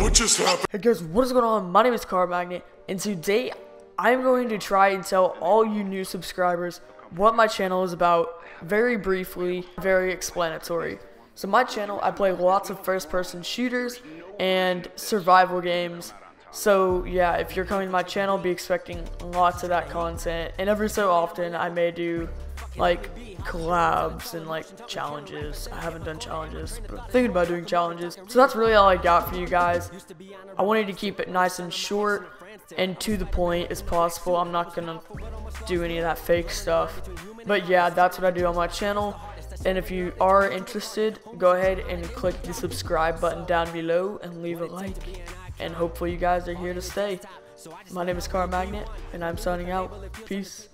Hey guys, what is going on? My name is Car Magnet, and today I'm going to try and tell all you new subscribers what my channel is about, very briefly, very explanatory. So my channel, I play lots of first-person shooters and survival games. So yeah, if you're coming to my channel, be expecting lots of that content, and every so often I may do like collabs and like challenges. I haven't done challenges, but I'm thinking about doing challenges. So that's really all I got for you guys. I wanted to keep it nice and short and to the point as possible. I'm not gonna do any of that fake stuff. But yeah, that's what I do on my channel. And if you are interested, go ahead and click the subscribe button down below and leave a like. And hopefully you guys are here to stay. My name is Car Magnet, and I'm signing out. Peace.